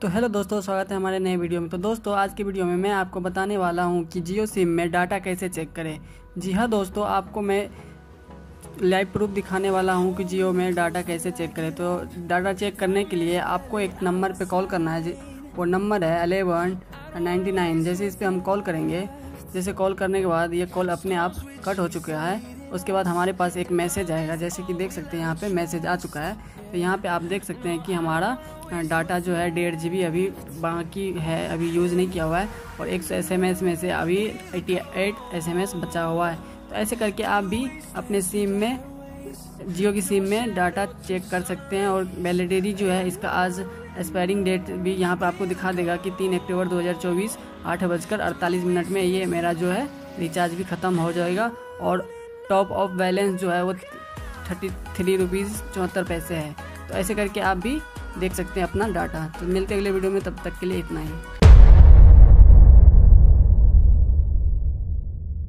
तो हेलो दोस्तों, स्वागत है हमारे नए वीडियो में। तो दोस्तों, आज की वीडियो में मैं आपको बताने वाला हूँ कि जियो सिम में डाटा कैसे चेक करें। जी हाँ दोस्तों, आपको मैं लाइव प्रूफ दिखाने वाला हूँ कि जियो में डाटा कैसे चेक करें। तो डाटा चेक करने के लिए आपको एक नंबर पे कॉल करना है। वो नंबर है अलेवन नाइन। जैसे इस पर हम कॉल करेंगे, जैसे कॉल करने के बाद ये कॉल अपने आप कट हो चुका है। उसके बाद हमारे पास एक मैसेज आएगा, जैसे कि देख सकते हैं यहाँ पे मैसेज आ चुका है। तो यहाँ पे आप देख सकते हैं कि हमारा डाटा जो है डेढ़ जी अभी बाकी है, अभी यूज़ नहीं किया हुआ है और एक सौ एस में से अभी एटी एट एस बचा हुआ है। तो ऐसे करके आप भी अपने सिम में, जियो की सिम में डाटा चेक कर सकते हैं और वैलिडिटी जो है इसका आज एक्सपायरिंग डेट भी यहाँ पर आपको दिखा देगा कि तीन अक्टूबर 2024 आठ बजकर अड़तालीस मिनट में ये मेरा जो है रिचार्ज भी ख़त्म हो जाएगा और टॉप ऑफ़ बैलेंस जो है वो थर्टी थ्री रुपीज़ चौहत्तर पैसे है। तो ऐसे करके आप भी देख सकते हैं अपना डाटा तो मिलते अगले वीडियो में, तब तक के लिए इतना ही।